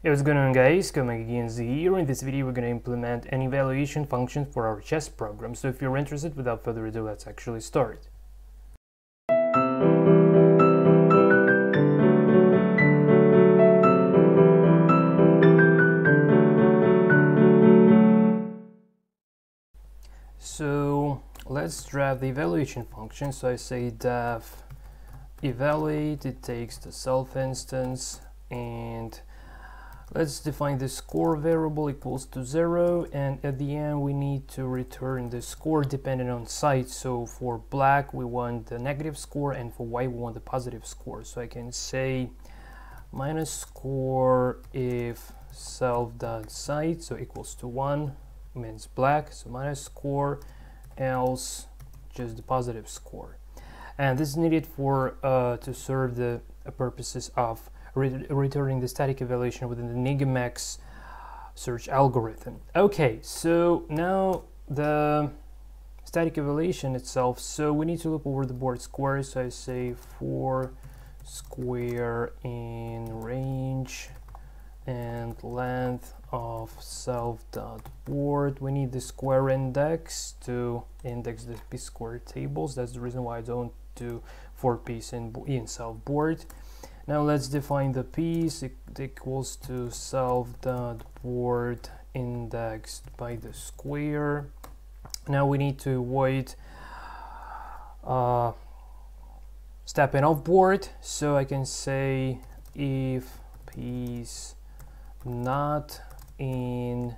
Hey, what's going on guys, Against here. In this video we're going to implement an evaluation function for our chess program. So if you're interested, without further ado, let's actually start. So let's draft the evaluation function. So I say def evaluate, it takes the self instance and Let's define the score variable equals to zero and at the end we need to return the score depending on site. So for black we want the negative score and for white we want the positive score. So I can say minus score if self dot site so equals to one means black so minus score else just the positive score and this is needed for uh, to serve the purposes of re returning the static evaluation within the Negamax search algorithm. Okay, so now the static evaluation itself. So we need to loop over the board square. So I say for square in range and length of self dot board. We need the square index to index the p square tables. That's the reason why I don't do for piece in, in self board. Now let's define the piece it equals to self dot board indexed by the square. Now we need to avoid uh, stepping off board so I can say if piece not in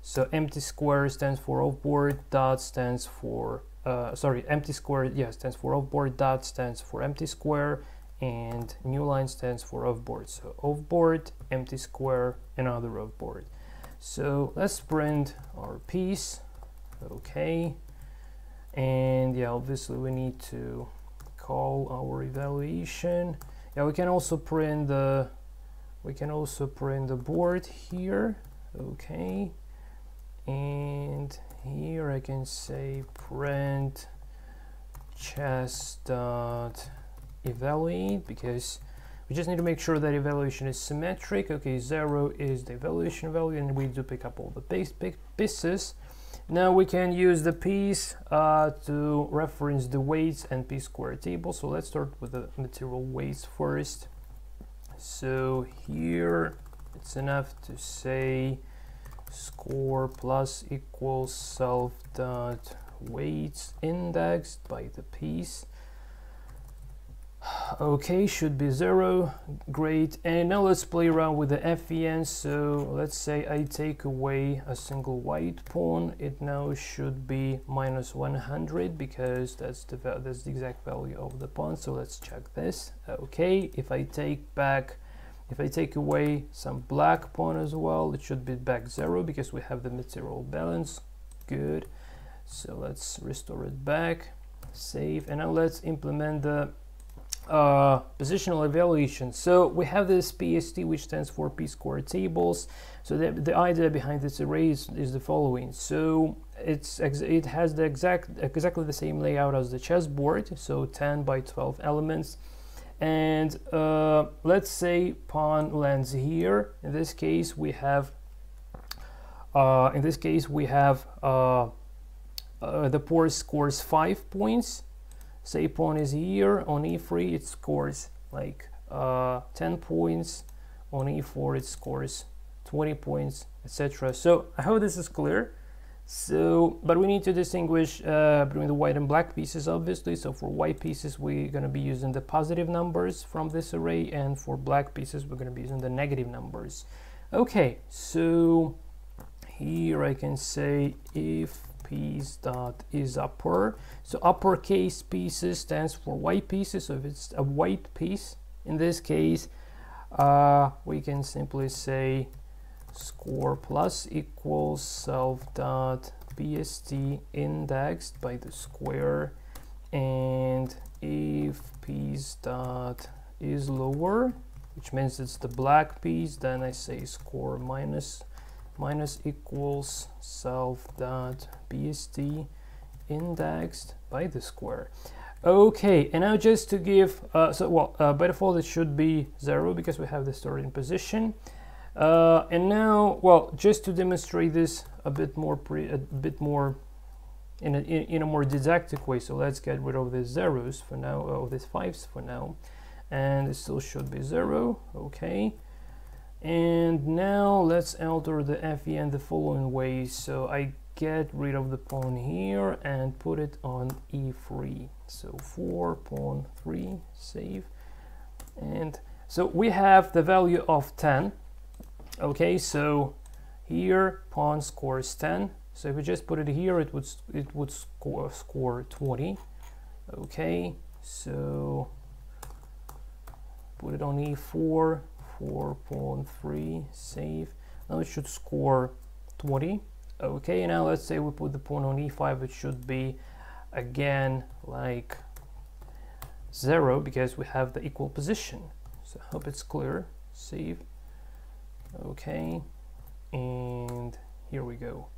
so empty square stands for off board dot stands for uh, sorry empty square yeah stands for off board dot stands for empty square and new line stands for off board. So off board, empty square, another off board. So let's print our piece. Okay. And yeah, obviously we need to call our evaluation. Yeah, we can also print the we can also print the board here. Okay. And here I can say print chess dot evaluate because we just need to make sure that evaluation is symmetric. Okay, zero is the evaluation value and we do pick up all the base pieces. Now we can use the piece uh, to reference the weights and p-square table. So let's start with the material weights first. So here it's enough to say score plus equals self dot weights indexed by the piece okay should be zero. Great. And now let's play around with the FEN so let's say I take away a single white pawn. It now should be minus 100 because that's the that's the exact value of the pawn. So let's check this. Okay if I take back if I take away some black pawn as well it should be back zero because we have the material balance. Good. So let's restore it back. Save. And now let's implement the uh, positional evaluation. So we have this PST, which stands for p-square tables. So the, the idea behind this array is, is the following. So it's it has the exact exactly the same layout as the chessboard. So 10 by 12 elements. And uh, let's say pawn lands here. In this case, we have uh, in this case we have uh, uh the poor scores five points say pawn is here on e3 it scores like uh, 10 points on e4 it scores 20 points etc so i hope this is clear. So but we need to distinguish uh, between the white and black pieces obviously. So for white pieces we're going to be using the positive numbers from this array and for black pieces we're going to be using the negative numbers. Okay so here i can say if piece dot is upper. So uppercase pieces stands for white pieces. So if it's a white piece in this case uh, we can simply say score plus equals self dot pst indexed by the square. And if piece dot is lower which means it's the black piece then I say score minus minus equals self dot pst indexed by the square okay and now just to give uh, so well uh, by default it should be zero because we have the stored in position Uh, and now, well, just to demonstrate this a bit more, pre a bit more in a, in, in, a more didactic way. So let's get rid of the zeros for now, of these fives for now. And it still should be zero, okay. And now let's alter the FEN the following way. So I get rid of the pawn here and put it on E3. So 4 pawn 3, save. And so we have the value of 10. Okay, so here pawn scores 10 so if we just put it here, it would it would score score 20. Okay, so put it on e4, 4.3, save. Now it should score 20. Okay, now let's say we put the pawn on e5, it should be again like zero because we have the equal position. So I hope it's clear. Save. Okay, and here we go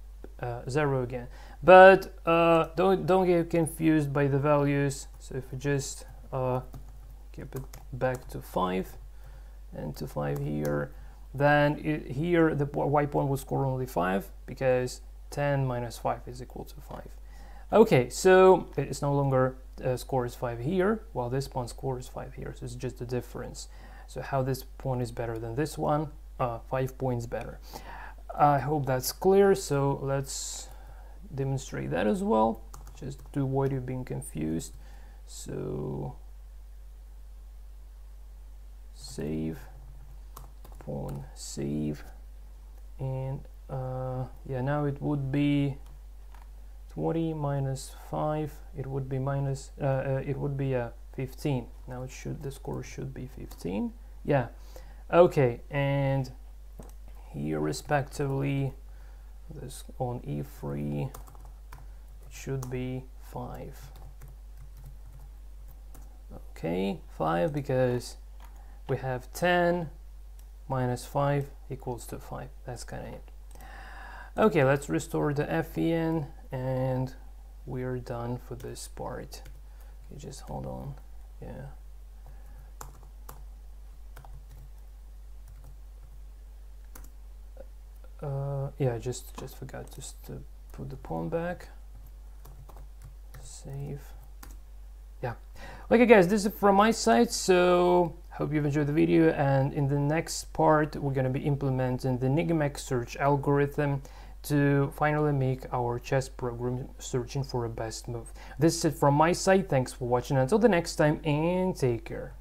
uh, 0 again. But uh, don't, don't get confused by the values. So if we just uh, keep it back to 5 and to 5 here, then it, here the white pawn will score only 5 because 10 minus 5 is equal to 5. Okay, so it's no longer uh, is 5 here, while this pawn scores 5 here, so it's just the difference. So how this pawn is better than this one? Uh, 5 points better. I hope that's clear, so let's demonstrate that as well, just to avoid you being confused. So save, pawn save, and uh, yeah, now it would be 20 minus 5, it would be minus, uh, uh, it would be a uh, 15. Now it should, the score should be 15. Yeah, okay, and here respectively this on e3 it should be 5 okay 5 because we have 10 minus 5 equals to 5 that's kind of it. Okay let's restore the FEN and we're done for this part. Just hold on. Yeah. Uh, yeah just just forgot just to put the pawn back. Save. Yeah. Okay guys this is from my side so hope you've enjoyed the video and in the next part we're going to be implementing the Negamax search algorithm to finally make our chess program searching for a best move. This is it from my side. Thanks for watching. Until the next time and take care